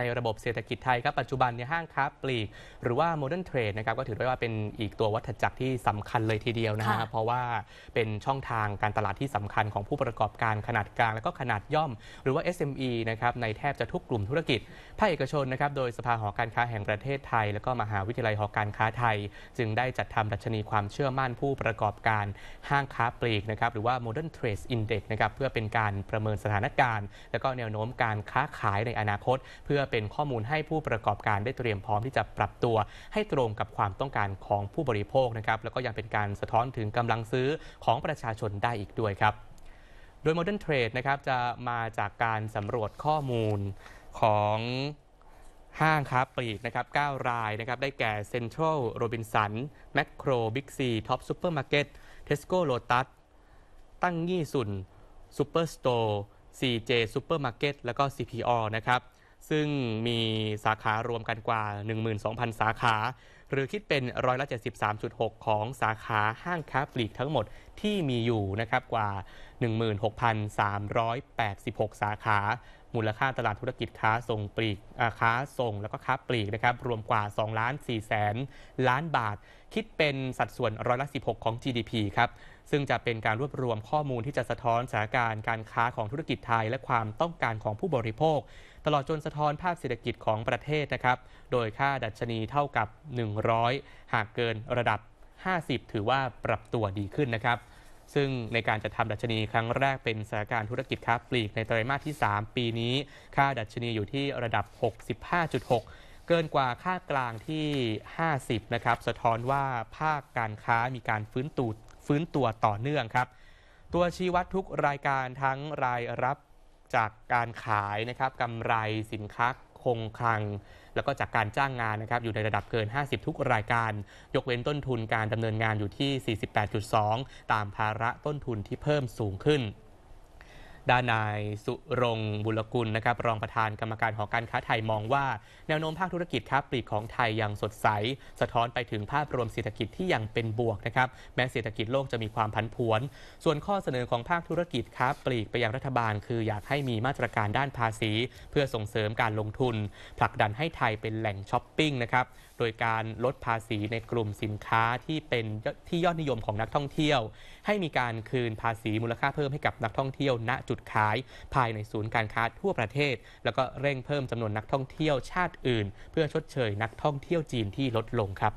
ในระบบเศรษฐกิจไทยครับปัจจุบันในยห้างค้าปลีก หรือว่าโมเดิร์นเทรดนะครับก็ถือได้ว่าเป็นอีกตัววัฏจักรที่สำคัญเลยทีเดียวนะฮะค่ะเพราะว่าเป็นช่องทางการตลาดที่สำคัญของผู้ประกอบการขนาดกลาง และก็ขนาดย่อม หรือว่า SME นะครับในแทบจะทุกกลุ่มธุรกิจภาคเอกชนนะครับโดยสภาหอการค้าแห่งประเทศไทย และก็มหาวิทยาลัยหอการค้าไทย จึงได้จัดทำดัชนีความเชื่อมั่นผู้ประกอบการห้างค้าปลีกนะครับหรือว่า Modern Trade Index นะครับเพื่อเป็นการประเมินสถานการณ์ และก็แนวโน้มการค้าขายในอนาคต เพื่อเป็นข้อมูลให้ผู้ประกอบการได้เตรียมพร้อมที่จะปรับตัว ให้ตรงกับความต้องการของผู้บริโภคนะครับแล้วก็ยังเป็นการสะท้อนถึงกำลังซื้อของประชาชนได้อีกด้วยครับ โดย Modern Trade นะครับจะมาจากการสำรวจข้อมูลของห้างค้าปลีกนะครับ 9 รายนะครับ ได้แก่ Central Robinson Macro Big C Top Supermarket Tesco Lotus ตั้งยี่สุน Superstore CJ Supermarket แล้วก็ CPO นะครับ ซึ่งมีสาขารวมกันกว่า 12,000 สาขา หรือคิดเป็นร้อยละ 73.6 ของสาขาห้างค้าปลีกทั้งหมดที่มีอยู่นะครับกว่า 16,386 สาขา มูลค่าตลาดธุรกิจค้าส่งปลีกค้าส่งแล้วก็ค้าปลีกนะครับรวมกว่า2ล้าน4แสนล้านบาท คิดเป็นสัดส่วนร้อยละ 16 ของ GDP ครับซึ่งจะเป็นการรวบรวมข้อมูลที่จะสะท้อนสถานการณ์การค้าของธุรกิจไทย และความต้องการของผู้บริโภค ตลอดจนสะท้อนภาพเศรษฐกิจของประเทศนะครับ โดยค่าดัชนีเท่ากับ 100 หากเกินระดับ 50 ถือว่าปรับตัวดีขึ้นนะครับ ซึ่งในการจะทำดัชนีครั้งแรกเป็นสถานการณ์ธุรกิจค้าปลีกในไตรมาสที่ 3 ปีนี้ ค่าดัชนีอยู่ที่ระดับ 65.6เกินกว่าค่ากลางที่ 50 นะครับ สะท้อนว่าภาคการค้ามีการฟื้นตัวฟื้นตัวต่อเนื่องครับ ตัวชี้วัดทุกรายการทั้งรายรับ จากการขายนะครับกำไรสินค้าคงคลัง แล้วก็จากการจ้างงานนะครับอยู่ในระดับเกิน 50 ทุกรายการ ยกเว้นต้นทุนการดำเนินงานอยู่ที่ 48.2 ตามภาระต้นทุนที่เพิ่มสูงขึ้น ด้านนายสุรงค์บุรกุลนะครับรองประธานกรรมการหอการค้าไทยมองว่า แนวโน้มภาคธุรกิจค้าปลีกของไทยยังสดใส สะท้อนไปถึงภาพรวมเศรษฐกิจที่ยังเป็นบวกนะครับแม้เศรษฐกิจโลกจะมีความผันผวน ส่วนข้อเสนอของภาคธุรกิจค้าปลีกไปยังรัฐบาล คืออยากให้มีมาตรการด้านภาษี เพื่อส่งเสริมการลงทุน ผลักดันให้ไทยเป็นแหล่งช้อปปิ้งนะครับโดยการลดภาษีในกลุ่มสินค้าที่เป็นที่ยอดนิยมของนักท่องเที่ยว ให้มีการคืนภาษีมูลค่าเพิ่มให้กับนักท่องเที่ยวณจุดขาย ภายในศูนย์การค้าทั่วประเทศ แล้วก็เร่งเพิ่มจำนวนนักท่องเที่ยวชาติอื่น เพื่อชดเชยนักท่องเที่ยวจีนที่ลดลงครับ